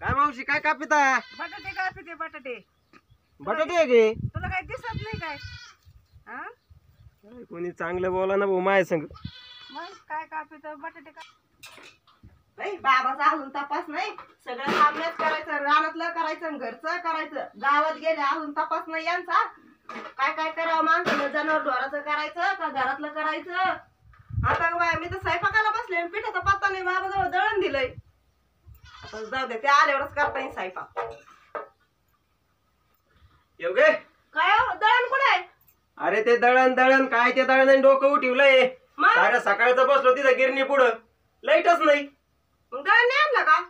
काय मावशी काय कापिता बटाटे काय पिते बटाटे बटाटे आहे गे तुला काही दिसत नाही काय? हा? काय कोणी चांगलं बोला ना भाऊ माय संग. मग काय कापित बटाटे का नाही बाबाचा अजून तपास नाही. सगळं सामन्यात करायचं रानातलं करायचं आणि घरचं करायचं. गावात गेले अजून तपास नाही यांचा. काय काय करावं माणसानं? जनावर ढोराचं करायचं का घरातलं करायचं? आता का बाया मी तर स्वयंपाकाला बसले पिठाचा पत्ता नाही बाबाजवळ दळण दिलंय. आता जाऊ दे ते आल्यावरच करता येईल स्वयंपाक येऊ गे काय हो, दळण कुठे आहे? अरे ते दळण दळण काय ते दळण आणि डोकं उठवलंय. मग? साऱ्या सकाळचं बसलो तिथं गिरणी पुढं. लाईटच नाही. मग दळण नाही आणलं का?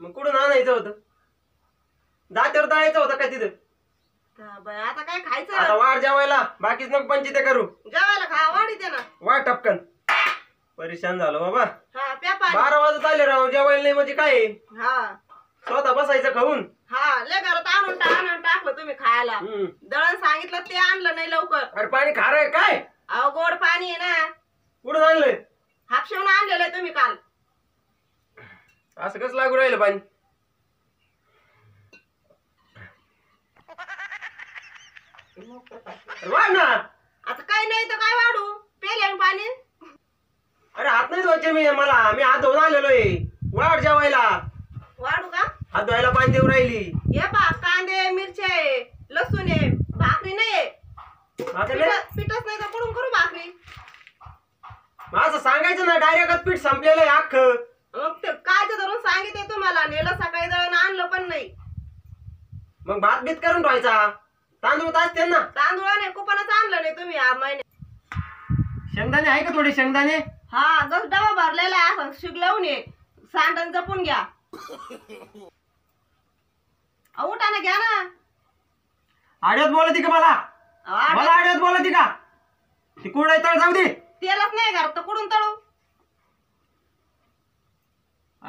मग कुठून आणायचं होतं? दात्यावर दळायचं होतं का तिथं? आता काय आता खायचं वाढ जेवायला. बाकीच नको पंचिते करू. जेवायला खा वाढी दे ना. वाढ टपकन. परेशान झालो बाबा. हा. प्या पाणी बारा वाजत आले राव जेवायला नाही म्हणजे काय? आहे? हा. स्वतः बसायचं खाऊन? हा लय घरात आणून टा- आणून टाकलं तुम्ही खायला. हम्म. दळण सांगितलं ते आणलं नाही लवकर. अरे पाणी खारं आहे काय? अहो गोड पाणी आहे ना. कुठून आणलंय? हापशिवून आणलेलं आहे तुम्ही काल. असं कसं लागू राहिलं पाणी? अरे वाढ ना. आता काही नाही तर काय वाढू? पेले पाणी? अरे हात नाही धुवायचे मी मला. मी हात धुवून आलेलो आहे वाढ जेवायला. वाढू का? हात धुवायला पाणी देऊ राहिली. हे पा कांदे मिरच्या आहे लसूण आहे भाकरी नाही आहे. आता नाही? पिठं- पिठंच नाही तर कुठून करू भाकरी? मग असं सांगायचं ना डायरेक्टच पीठ संपलेलं आहे अख्खं. मग ते काय ते धरून सांगितले तुम्हाला नेलं सकाळी दळण आणलं पण नाही. मग भात बीत करून ठेवायचा तांदूळ तर असते ना. तांदूळाने कुपनच आणलं नाही तुम्ही या महिन्यात शेंगदाणे आहे का थोडे शेंगदाणे? हा गस डबा भरलेला आहे. असं शिगलावून ये. सांडण जपून घ्या. अहो, उठा ना घ्या ना. आड्यात बोलती का मला? अहो, आड- मला आड्यात बोलती का? ती कुरडाई तळ जाऊ दे. तेलच नाही घरात तर कुठून तळू?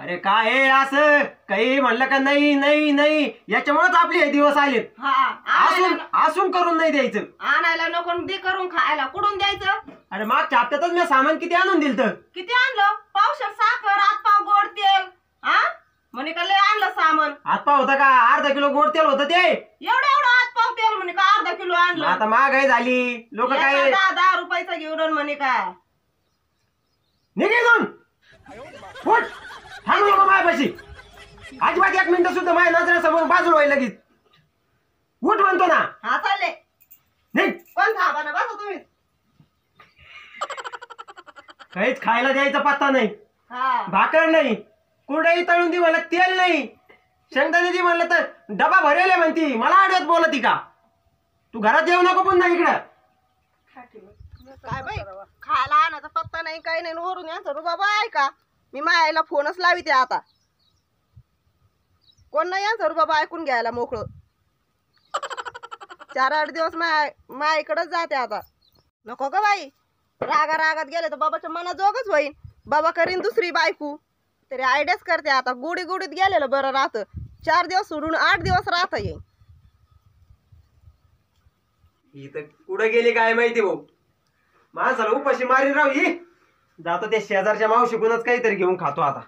अरे काय हे असं? काही म्हणलं का नाही नाही नाही? याच्यामुळेच आपले हे दिवस आलेत. हा असून आणायला असून करून नाही द्यायचं. आणायला नको आणि दे करून खायला. कुठून द्यायचं? अरे मागच्या हप्त्यातच मी सामान किती आणून दिलं तर किती आणलं? पावशर साखर आत पाव गोड तेल. हा? म्हणे का लय आणलं सामान. हातपा होता का? अर्धा किलो गोड तेल होतं ते. एवढं एवढं आत पाव तेल म्हणे का अर्धा किलो आणलं? आता महागाई झाली. लोक काय दहा दहा रुपयाचा घेऊन आण म्हणे का. निघे दोन फुट थांबू नको मायापाशी? अजिबात एक मिनिट सुद्धा माझ्या नजरेसमोर बाजूला व्हायला लगेच. उठ म्हणतो ना. हा चालले. निघ. पण थांबा ना बसा तुम्ही. काहीच खायला द्यायचा पत्ता नाही. हा. भाकर नाही. कुरडई तळून दे मला तेल नाही. शेंगदाणे दे म्हणलं तर डबा भरेल आहे म्हणती. मला आडव्यात बोलती का? तू घरात येऊ नको पुन्हा इकडं. काय बाई खायला आणायचा पत्ता नाही काही नाही. आणि वरून यांचं रुबाबा आहे का मी मायाला फोनच लाविते आता. कोण नाही यांचं बाबा ऐकून घ्यायला मोकळं. चार आठ दिवस माय माईकडच जाते आता. नको ग बाई. रागा रागात गेले तर बाबाच्या मनाजोगच होईन. बाबा करीन दुसरी बायकू. तरी आयडियाच करते आता. गुडी गुडीत गेलेलं बरं राहतं. चार दिवस सोडून आठ दिवस राहत येईल ही तर कुठं गेली काय माहिती भाऊ? माणसाला उपाशी मारीन राव ही. जातो ते शेजारच्या मावशीकूनच काहीतरी घेऊन खातो आता.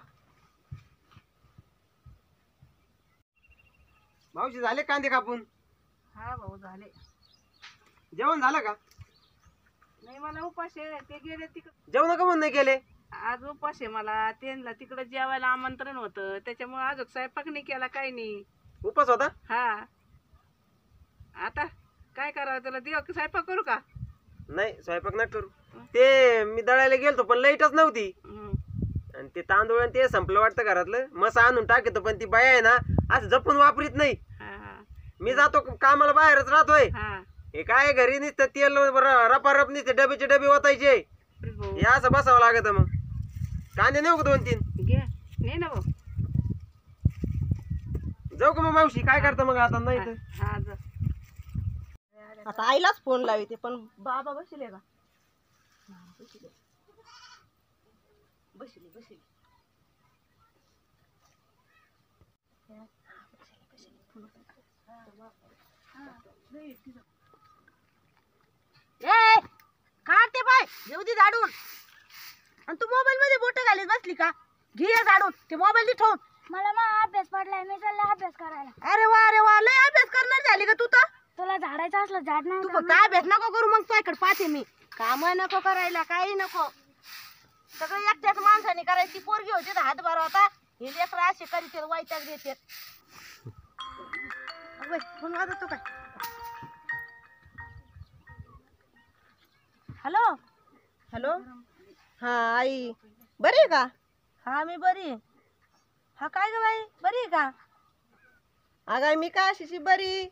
मावशी झाले कांदे कापून? हा भाऊ झाले. जेवण झालं का? नाही मला उपाशी आहे. ते गेले तिकडे जेवण का म्हणून नाही केले? आज उपाशी आहे मला. त्यांना तिकडे जेवायला आमंत्रण होतं. त्याच्यामुळे अजून स्वयंपाक नाही केला काही नाही. उपास होता? हा. आता काय करावं त्याला? देव स्वयंपाक करू का? नाही स्वयंपाक नाही करू. ते मी दळायला गेलतो पण लाईटच नव्हती. हम्म. आणि ते तांदूळ आणि ते संपलं वाटतं घरातलं. मस आणून टाकतो पण ती बाया आहे ना असं जपून वापरीत नाही. हा हा. मी जातो कामाला बाहेरच राहतोय. हा. हे काय घरी नुसतं तेल रपा रप नुसते डबेचे डबे ओतायचे. भाऊ हे असं बसावं लागत मग. कांदे नेऊ का दोन तीन? घे. ने ना भाऊ. जाऊ का मग मावशी काय करता मग आता? नाही तर. हा जा. आता आईलाच फोन लावते पण बाबा बसले का? बसले बसले. बसले ए काढते बाय. घेऊ दे झाडून. आणि तू मोबाईल मध्ये बोट घालीत बसली का? घे या झाडून. ते मोबाईल ठेवून. मला मा अभ्यास पडलाय. मी चालले अभ्यास करायला. अरे वा अरे वा. लय अभ्यास करणार झाली का तू तर. तुला झाडायचं असलं झाड नाही तू का? फक्त अभ्यास नको करू मग तुझ्याकडे पाहते मी. काम नको करायला काही नको. सगळं एकट्याच माणसाने करायची पोरगी होती तर हात भर होता. हे लेकर असे करीत वाईटाक देते फोन वाजतो काय? हॅलो? हॅलो? हा आई. बरी आहे का? हा मी बरी हा काय ग बाई? बरी आहे का? अगं मी काय अशी बरी?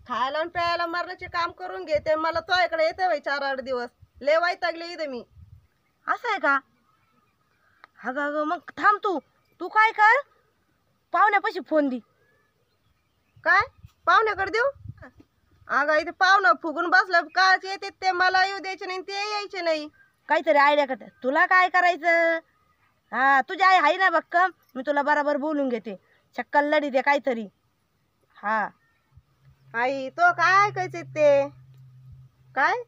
खायला आणि प्यायला मरण्याचे काम करून घेते. मला तो इकडे येते बाई चार आठ दिवस. लय वैतागले इथे मी. असं आहे का? अगं अगं मग थांब तू. तू काय कर? पाहुण्यापाशी फोन दे. काय? पाहुण्याकडे देऊ? अगं इथे पाहुणं फुगून बसलं. काच येते ते मला येऊ द्यायचे नाही ते यायचे नाही. काहीतरी आयडिया करते तुला काय करायचं? हा तुझी आई आहे ना बक्कम मी तुला बरोबर बोलून घेते. चक्कल लढी दे काहीतरी. हा. आई तो काय ऐकायचं ते? काय?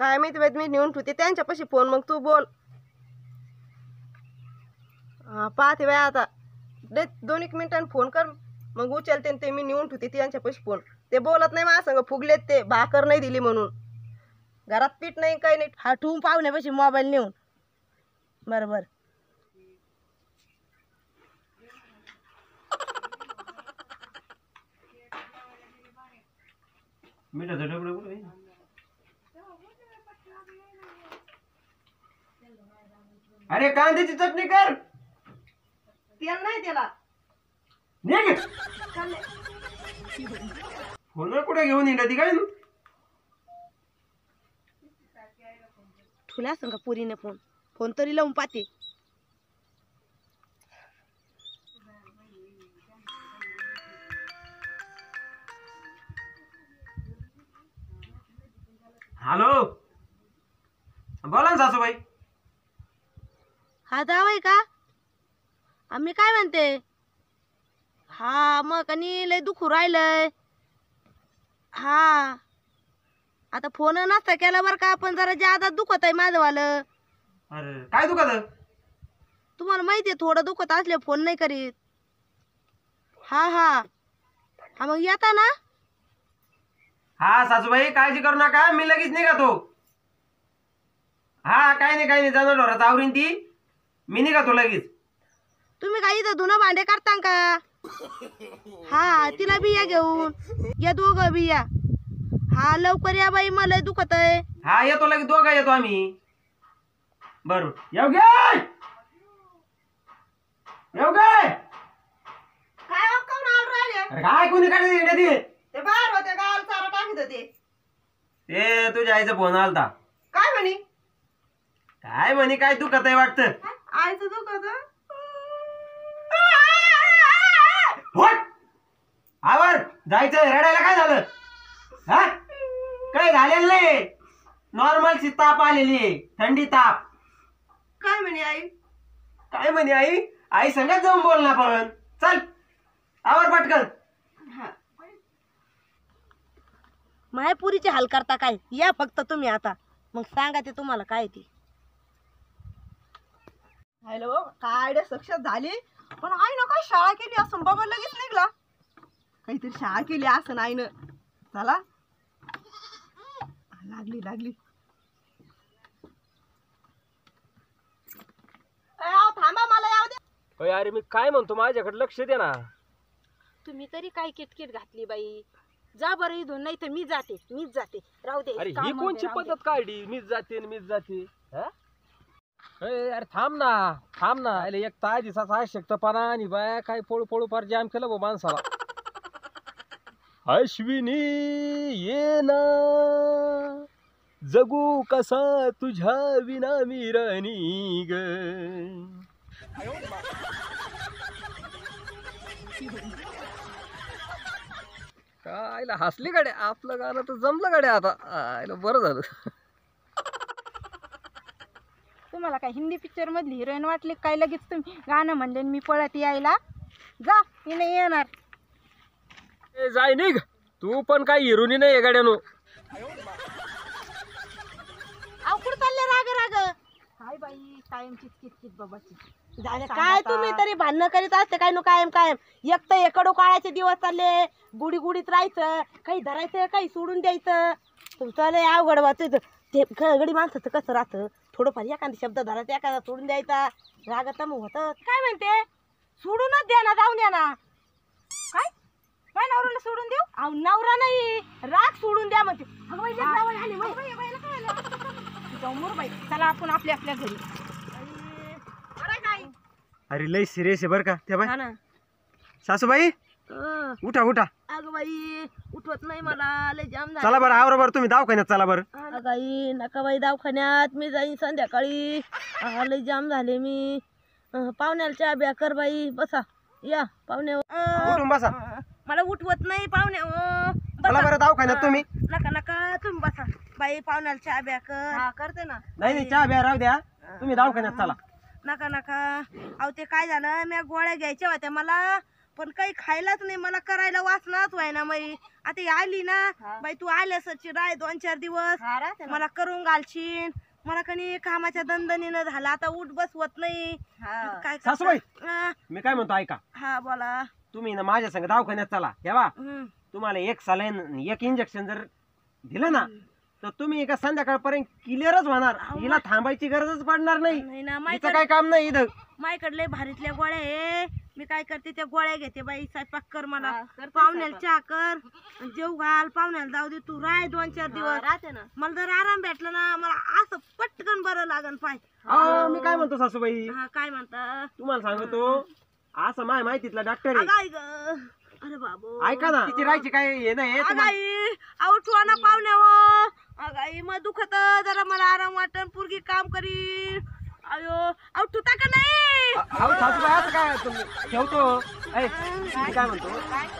काय माहिती बाई मी नेऊन ठेवते. त्यांच्यापाशी फोन मग तू बोल. हा पाहते बाई आता. दे दोन एक मिनिटांनी फोन कर. मग उचलते आणि ते मी नेऊन ठेवते त्यांच्यापाशी फोन. ते बोलत नाही मला सांग फुगलेत ते. भाकर नाही दिली म्हणून. घरात पीठ नाही काही नाही. हा ठेवून पाहुण्यापाशी मोबाईल नेऊन. बरोबर. मिठाचा डबडा कुठं आहे? अरे कांद्याची चटणी कर. तेल नाही त्याला. निघ. फोन कुठे घेऊन येणार ती काय? ठुल्या संग पुरीने फोन. फोन तरी लावून पाहते. हॅलो. बोला ना सासूबाई. हा दावा आहे का? आम्ही काय म्हणते? हा मग आणि लय दुखू राहिलंय. हा. आता फोन नसता केला बरं का पण जरा जादा दुखत आहे अरे काय दुखत तुम्हाला माहिती आहे थोडं दुखत असले फोन नाही करीत. हा हा. हा मग येता ना. हा सासूबाई काळजी करू नका मी लगेच निघातो. हा काय नाही काय नाही जाणार ढोरात आवरीन ती. मी निघातो लगेच तुम्ही काही इथं धुणं भांडे करता का? हा तिला बिया घेऊन. या दोघं बिया. हा लवकर या बाई मला दुखत आहे. हा येतो लगेच दोघा येतो आम्ही. बर येऊ गे! येऊ गे! काय राहिले? अरे काय कोणी काढते येण्यात ते? ते बाहेर होते गावाला चारा टाकीत होते. ते तुझ्या आईचा फोन आलता. काय म्हणे? काय म्हणे काय दुखत आहे वाटतं? आईचं दुखत आवर जायचंय रडायला काय झालं? हा? काय झालेलं नाही? नॉर्मल ची ताप आलेली आहे. थंडी ताप. काय म्हणे आई? काय म्हणे आई? आई संगत जाऊन बोल ना पण. चल आवर पटकन. मायपुरीचे हाल करता काय? या फक्त तुम्ही आता. मग सांगा ते तुम्हाला काय ते. हॅलो काय सक्सेस झाली? पण आई ना काय शाळा केली असं बाबा लगेच निघला. काहीतरी शाळा केली असं नाही ना चला. लागली लागली. थांबा मला याव दे. अय अरे मी काय म्हणतो माझ्याकडे लक्ष दे ना. तुम्ही तरी काय किटकिट घातली बाई? जा बरं इथून नाही तर मी जाते मीच जाते. राहू दे अरे ही कोणची राहू दे. पद्धत काढली? मीच जाते मीच जाते. हा? अरे अरे थांब ना थांब ना. अरे एक ताय दिसाचा आवश्यकतापणा आणि बाया काय पळू पळू फार जाम केलं बा माणसाला. अश्विनी ये ना. जगू कसा तुझ्या विना मिरणी ग. काय हसली गाड्या. आपलं गाणं तर जमलं गाड्या आता. आईला बरं झालं. तुम्हाला काय हिंदी पिक्चर मधली हिरोईन वाटली काय? लगेच तुम्ही गाणं म्हणले आणि मी पळत यायला. जा मी नाही येणार. ए, जाय निघ. तू पण काय हिरोनी नाही आहे गाड्यानो. चालले राग राग. काय बाई कायमची किटकिट बाबाची झाले सांगा काय. तुम्ही तरी भांडणं करीत असते काय नो कायम कायम. एक तर एकडो काळाचे दिवस चालले गुढी गुढीत राहायचं काही धरायचं काही सोडून द्यायचं. तुमचं लय अवघड वाटत. ते गडी माणसाचं कसं राहतं? थोडंफार एखादा शब्द धरायचा एखादा सोडून द्यायचा. रागात मग होतं. काय म्हणते? सोडूनच द्या ना जाऊन द्या ना. काय? काय नवऱ्याला सोडून देऊ? अहो नवरा नाही. राग सोडून द्या म्हणते. अगं बाई, लय जावई आली, बाई. जाऊ मोर बाई. चला आपण आपल्या आपल्या घरी. अरे लय सिरियस आहे बरं का त्या बाई. हा ना. सासूबाई? उठा उठा. अगं बाई उठवत नाही मला लय जाम झालं. चला बरं आवरा बरं तुम्ही दवाखान्यात चला बरं. अगं बाई नका बाई दवाखान्यात मी जाईन संध्याकाळी. लय जाम झाले मी. अं, पाहुण्याला चहा ब्या कर बाई बसा. या पाहुणे उठून बसा. मला उठवत नाही पाहुणे अं, चला बसा. बरं दवाखान्यात तुम्ही. नका नका तुम्ही बसा. बाई पाहुण्याला चहा ब्या कर. करते ना. नाही नाही चहा बिया राहू द्या. तुम्ही दवाखान्यात चला. नका नका. अहो ते काय झालं? मी गोळ्या घ्यायच्या होत्या मला. पण काही खायलाच नाही. मला करायला वाचनाच व्हायना बाई. आता ही आली ना बाई तू आल्यास राय दोन चार दिवस. मला करून घालशील. मला कणी कामाच्या दणदणीनं झालं. आता उठ बस होत नाही. काय करता? सासूबाई अं, मी काय म्हणतो ऐका. हा बोला. तुम्ही ना माझ्या संग दवाखान्यात चला. तेव्हा हम्म. तुम्हाला एक सलाईन एक इंजेक्शन जर दिलं ना तर तुम्ही एका संध्याकाळपर्यंत क्लिअरच होणार. हिला थांबायची गरजच पडणार नाही. नाही ना हिचं काय काम नाही इथं. मायकडले भारीतल्या गोळ्या आहे. मी काय करते त्या गोळ्या घेते बाई स्वयंपाक कर मला पाहुण्याला चहा कर जेव घाल. पाहुण्याला जाऊ दे तू राय दोन चार दिवस. राहते ना. मला जर आराम भेटला ना मला असं पटकन बरं लागन पाय. अहो, मी काय म्हणतो सासूबाई? हा काय म्हणता? तुम्हाला सांगतो असं माय माहितीतला डॉक्टर आहे. अगाई ग. अरे बाबू. ऐका ना तिची राहायची काय हे नाही हे तुम्हाला- अगाई अहो ठुवा ना पाहुण्यावर अगाई मग दुखत जरा मला आराम वाटन पुरगी काम करीन. अयो ठुता का नाही? अहो सासूबाई असं काय तुम्ही? ठेवतो. ऐ, मी काय म्हणतो?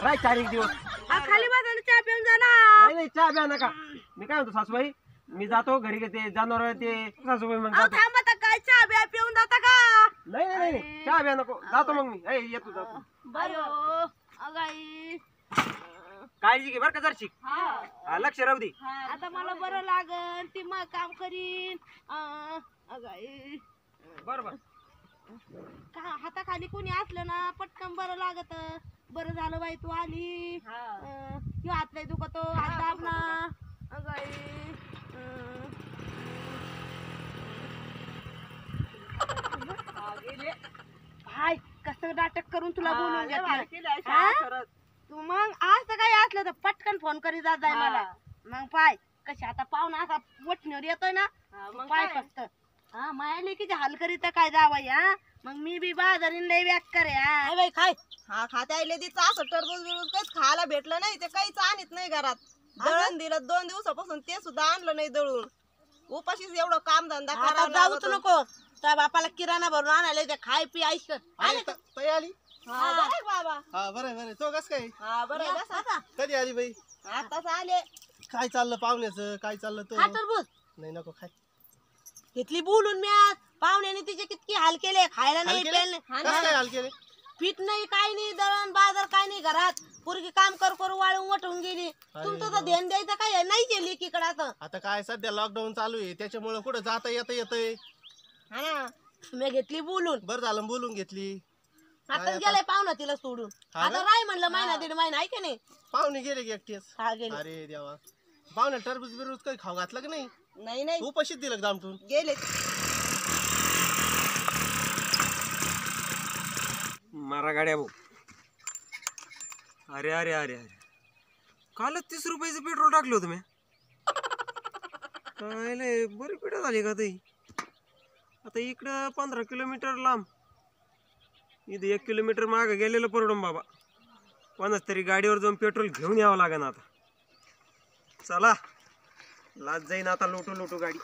राय चार एक दिवस. आ, खाली बसायला चहा पिऊन जा ना. नाही नाही चहा प्या नका. मी काय म्हणतो सासूबाई मी जातो घरी घेते जनावर ते सासूबाई मग अहो जातो. थांबा आता काय चहा बिया पिऊन जाता का? नाही नाही नाही, नाही चहा प्या नको. जातो मग मी. ऐ, येतो जातो. अयो. काळजी घे बरं का जरशी. हा, लक्ष राहू दे. आता मला बरं लागन ती मग काम करीन. अं, अगाई. बरोबर. का हाताखाली कोणी असलं ना पटकन बरं लागत. बरं झालं बाई तू आली. अं, ह्यो हात नाही दुखतो हात दाब ना. अगाई. अं. हाय. कसं नाटक करून तुला बोलून घेतलं हा? तू मग आज तर काही असलं तर पटकन फोन करी जात जाय मला. मग पाय कशी आता पाहुणा असा वटणीवर येतोय ना पाय फक्त. हा माया लेकीचे हाल करीत काय जावाई हा? मग मी बी बाजारीन लय व्याक करे हा. बाई खाय. हा खात्या तिचं असं टरबूज बिरबूज काहीच खायला भेटलं नाही ते काहीच आणत नाही घरात. दळण दिलं दोन दिवसापासून ते सुद्धा आणलं नाही दळून. उपाशीच एवढं काम धंदा आता करावा जाऊच लागतो. नको. त्या बापाला किराणा भरून आणायला ते खाय पी ऐक आई त- ताई आली? हा, बरं आहे बाबा. हा बरं आहे, बरं आहे. तो कस काय? हा बरं आहे, बसा. कधी आली बाई? आताच आले. काय चाललं पाहुण्याचं? काय चाललं तो? टरबूज नाही नको खाय. घेतली बोलून मी आज. पाहुण्याने तिचे कितकी हाल केले? खायला नाही केले? प्यायला नाही. कस काय हाल केले? पीठ नाही काय नाही दळण बाजार काय नाही घरात. पुरगी काम कर करू वाळून वटून गेली. तुमचं तर ध्यान द्यायचं काय आहे? नाही केली इकडं आता. आता काय सध्या लॉकडाऊन चालू आहे. त्याच्यामुळे कुठं जाता येता येतंय? हा ना. मी घेतली बोलून. बरं झालं बोलून घेतली. आता गेलाय पाहुणा तिला सोडून. हा आता? राय म्हणलं महिना दीड महिना आहे की नाही? पाहुणे गेले की एकटेच. हा गेले. अरे देवा. पाहुणे टरबूज बिरबूज काही खाऊ घातलं की नाही? नाही नाही. उपाशीच दिलं का दामटून? गेले. मारा गाड्या भाऊ. अरे अरे अरे अरे. कालच तीस रुपयाचं पेट्रोल टाकलं होतं मी. काय लय बरी पिढा झाली का ताई आता इकडं पंधरा किलोमीटर लांब. इथं एक किलोमीटर मागं गेलेलं परवडून बाबा. कोणाच तरी गाडीवर जाऊन पेट्रोल घेऊन यावं लागेल आता. चला. लाज जाईन आता लोटू लोटू गाडी.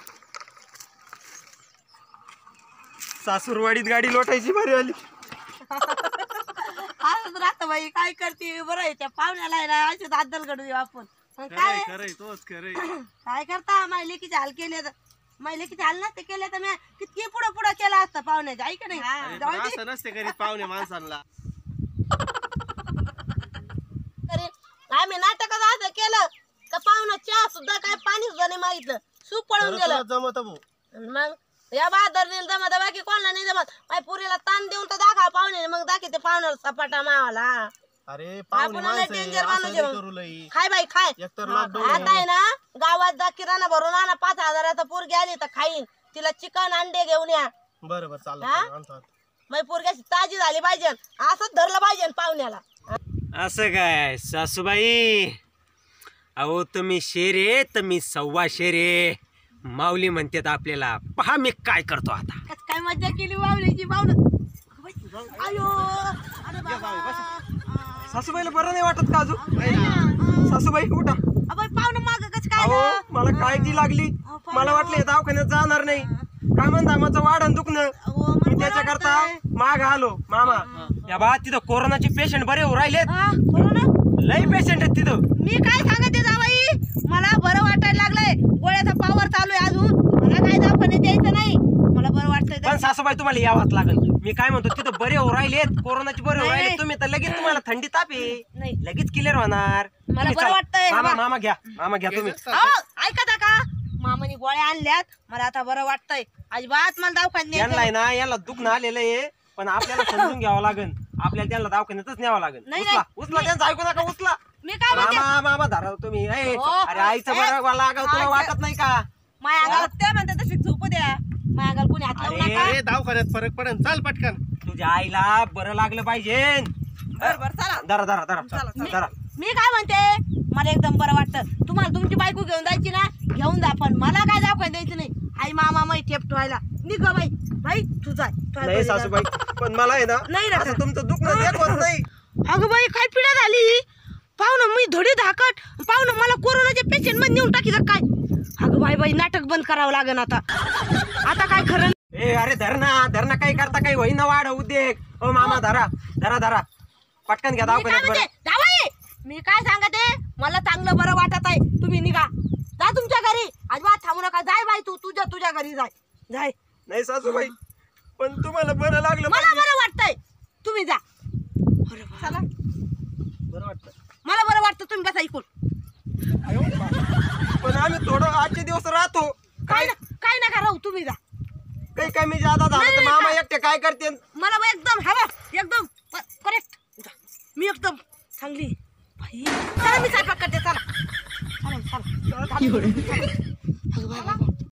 सासूरवाडीत गाडी लोटायची भारी आली. राहतं बाई. काय करते? बरं आहे. त्या पाहुण्याला आहे ना अशीच आदल घडू आपण काय? खरंय. तोच खरंय. काय करता? माझ्या लेकीचे हाल केले तर माझ्या लेकीचे हाल नसते केले तर मी कितकी पुढं पुढं केलं असतं पाहुण्याचे ऐक नाही? जाऊ दे. असं नसते करीत पाहुणे माणसांना. अरे आम्ही नाटकात असं केलं का पाहुणा चहा सुद्धा काय पाणी सुद्धा नाही मागितलं. सूप पळून खरं गेलं. जमत भाऊ. आणि मग या बहादरने जमत बाकी कोणाला नाही जमत. माझ्या पुरीला ताण देऊन तर दाखवा पाहुणे मग दाखवते पाहुण्याला सपाटा मावाला. अरे पाहुणे आपण लय माणसं आहे, danger असं माणूस नाही आहे. करू लई. खाय बाई खाय. एकतर लॉकडाऊन आता आहे ना गावात जा किराणा भरून आणा पाच हजाराचा पोरगी आली तर खाईन. तिला चिकन अंडे घेऊन या. बरं बरं चालत हा? आणतो आणतो. मग पोरग्याची ताजी झाली पाहिजे. असंच धरलं पाहिजे पाहुण्याला. असं काय सासूबाई? अहो तुम्ही शेरे तर मी सव्वा शेरे. माऊली म्हणतात आपल्याला पहा मी काय करतो आता. काय मज्जा केली बावलीची बावलं अयो अरे बाबा. सासूबाईला बरं नाही वाटत का अजून? सासूबाई कुठं अबे पाहुणं माग कस काय अहो? मला काळजी लागली? मला वाटलं हे दवाखान्यात जाणार नाही. काय म्हणता माझं वाढण दुखणं? अहो, मी मला त्याच्याकरता वाटतंय. माग आलो. मामा या बा तिथं कोरोनाचे पेशंट बरे होऊ राहिलेत. हा, लई पेशंट आहेत तिथं. मी काय सांगते जावाई? मला बरं वाटायला लागलंय. गोळ्याचा पावर चालू आहे अजून. मला काय दवाखान्यात द्यायचं नाही. मला बरं वाटतंय पण सासूबाई तुम्हाला यावाच लागल. मी काय म्हणतो तिथं बरे होऊ राहिलेत कोरोनाचे बरे नाही, राहिले नाही. तुम्ही तर लगेच तुम्हाला थंडी ताप आहे. नाही. लगेच क्लिअर होणार. मला तुम्ही बरं चला. वाटतंय, मामा हा. मामा घ्या. मामा घ्या तुम्ही. अहो, ऐका का मामाने गोळ्या आणल्यात. मला आता बरं वाटतंय. अजिबात मला दवाखान्यात यांना आहे न्यायचं ना याला दुखणं आलेलं आहे पण आपल्याला समजून घ्यावं लागेल. आपल्याला त्यांना दवाखान्यातच न्यावं लागेल. नाही, उचला नाही. उचला त्यांचं ऐकू नका उचला. मी काय म्हणते? मामा मामा धरा तुम्ही. ए, हो, अरे आईचं ए, बरं लागाव तुला आईचं- वाटत नाही का? माया अंगाला त्या म्हणतात तशी झोपू द्या. माया अंगाला कोणी हात लावू अरे, नका. अरे दवाखान्यात फरक पडेल. चाल पटकन. तुझ्या आईला बरं लागलं पाहिजे. बरं बरं चला. धरा धरा धरा धरा. मी काय म्हणते? मला एकदम बरं वाटतं. तुम्हाला तुमची बायको घेऊन जायची ना घेऊन जा पण मला काय दाखवायला द्यायचं नाही. आई मामा मै ठेप ठेवायला. निघ गं बाई. बाई तू जाय तुझ्या नाही घरी जा. सासूबाई पण मला आहे ना नाही ना. असं तुमचं दुखणं देखवत नाही. अगं बाई काय पिढा झाली? पाहुणं मी धडी धाकट पाहुणं मला कोरोनाच्या पेशंटमध्ये नेऊन टाकी काय? अगं बाई बाई नाटक बंद करावं लागेल आता. आता काय खरं ए अरे धर ना धर ना काही करता काही होईना वाढ उद्योग ओ मामा धरा धरा धरा. पटकन घ्या मी काय दवाखान्यात म्हणते? बरं. जावई, मी काय सांगते? मला चांगलं बरं वाटत आहे. तुम्ही निघा. जा तुमच्या घरी. अजिबात थांबू नका. जाय बाई तू. तुझ्या तुझ्या घरी जाय. जाय. नाही सासूबाई.